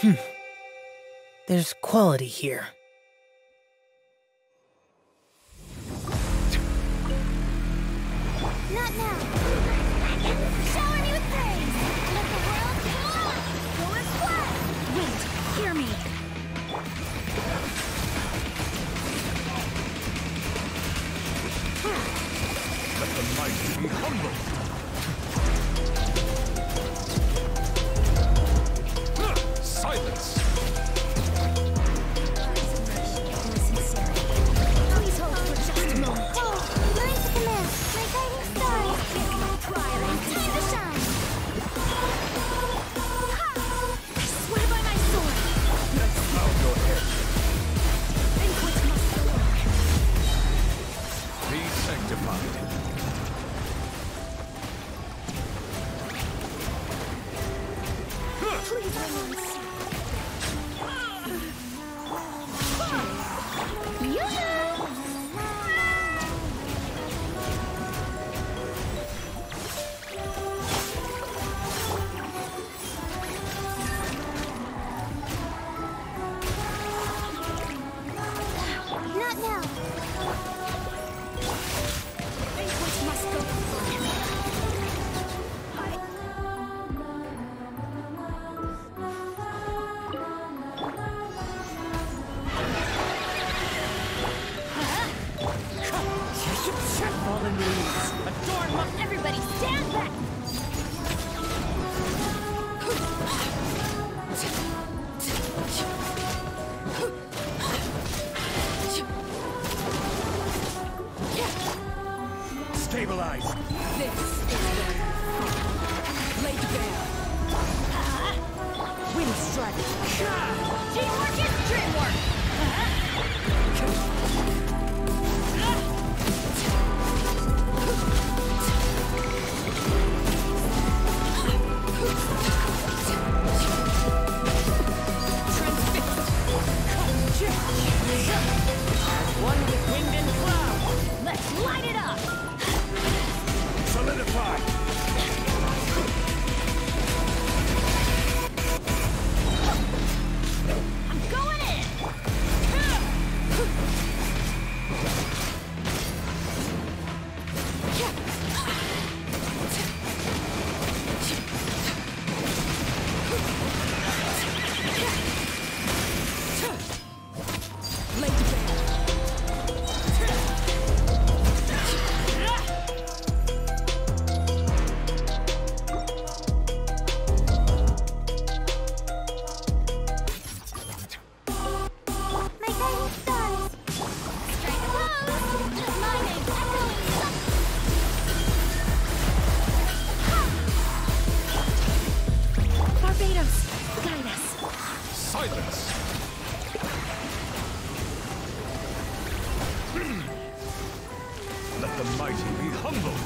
Hmm. There's quality here. Not now. Shower me with. Let the world. Go. Wait, hear me. Let the mighty be humble. fallen leaves. Adorn my... Everybody stand back! Stabilize! This is their Laid bare. Uh, uh-huh. Wind strike. Teamwork is dreamwork! Uh, uh-huh. Hmm. Let the mighty be humbled.